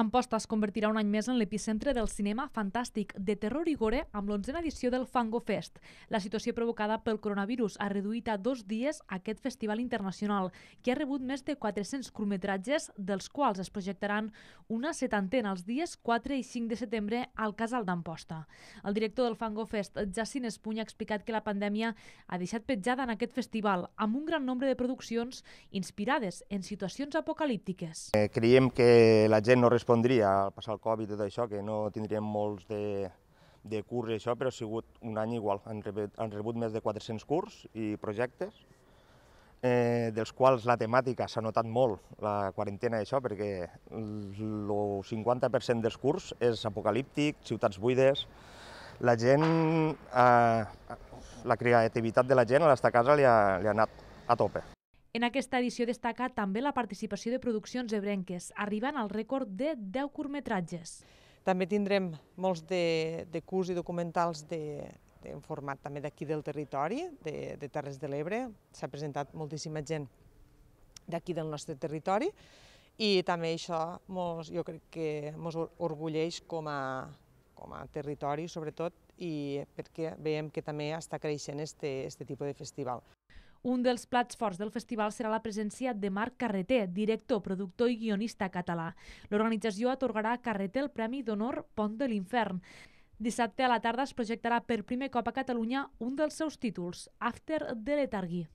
Amposta es convertirà un any més en l'epicentre del cinema fantàstic de terror i gore amb l'onzena edició del Fango Fest. La situació provocada pel coronavirus ha reduït a dos dies aquest festival internacional, que ha rebut més de 400 curtmetratges, dels quals es projectaran una setantena els dies 4 i 5 de setembre al Casal d'Amposta. El director del Fango Fest, Jacint Espuny, ha explicat que la pandèmia ha deixat petjada en aquest festival amb un gran nombre de produccions inspirades en situacions apocalíptiques. Eh, creiem que la gent no respondria al passar el Covid i tot això, que no tindríem molts de, de curs i això, però ha sigut un any igual. Han rebut, han rebut més de 400 curs i projectes, eh, dels quals la temàtica s'ha notat molt, la quarantena i això, perquè el 50% dels curs és apocalíptic, ciutats buides, la gent, eh, la creativitat de la gent a l'estar a casa li ha, li ha anat a tope. En aquesta edició destaca també la participació de produccions ebrenques, arribant al rècord de 10 curtmetratges. També tindrem molts de, de curts i documentals de, de, en format també d'aquí del territori, de, de Terres de l'Ebre. S'ha presentat moltíssima gent d'aquí del nostre territori i també això mos, jo crec que ens orgulleix com a, com a territori, sobretot, i perquè veiem que també està creixent este, este tipus de festival. Un dels plats forts del festival serà la presència de Marc Carreter, director, productor i guionista català. L'organització atorgarà a Carreter el Premi d'Honor Pont de l'Infern. Dissabte a la tarda es projectarà per primer cop a Catalunya un dels seus títols, After the Lethargy.